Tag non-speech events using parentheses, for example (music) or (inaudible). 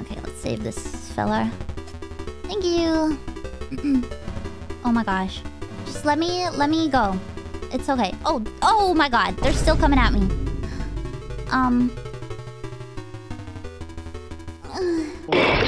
okay, let's save this fella. Thank you. (clears throat) oh my gosh. Just let me let me go. It's okay. Oh, oh my god. They're still coming at me. Um (sighs)